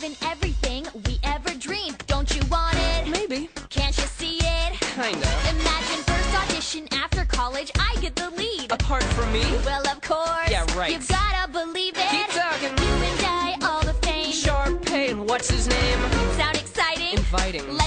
having everything we ever dreamed. Don't you want it? Maybe. Can't you see it? Kinda. Imagine first audition after college, I get the lead. Apart from me? Well, of course. Yeah, right. You gotta believe it. Keep talking. You and I, all the fame. Sharpay and what's his name? Sound exciting? Inviting.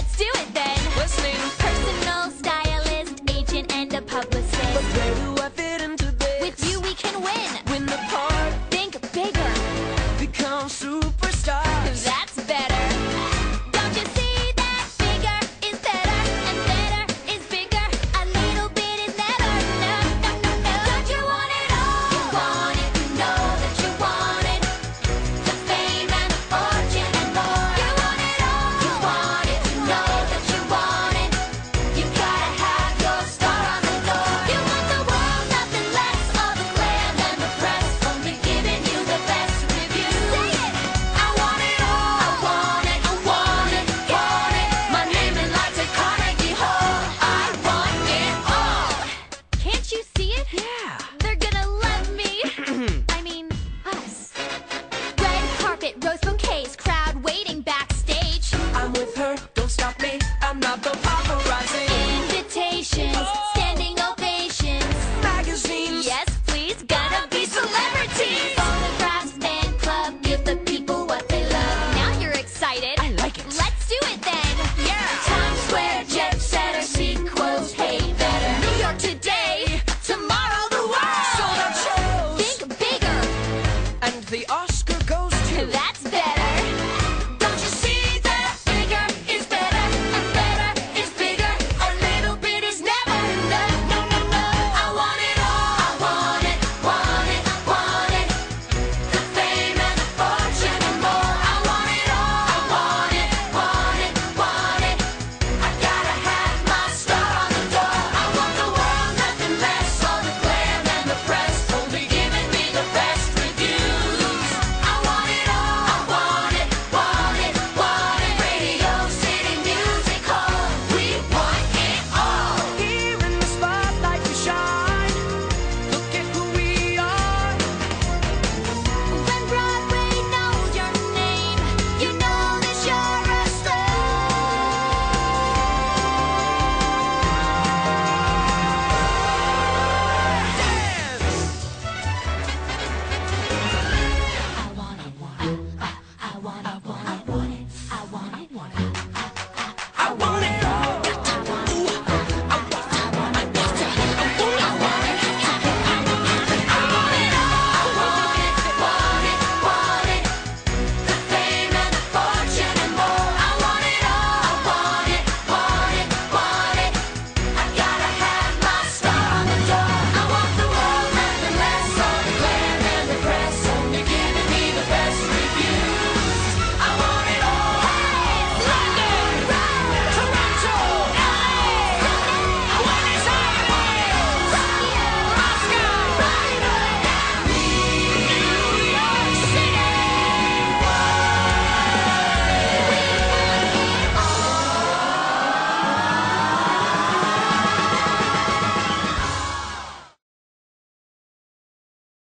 The Oscar goes to. that.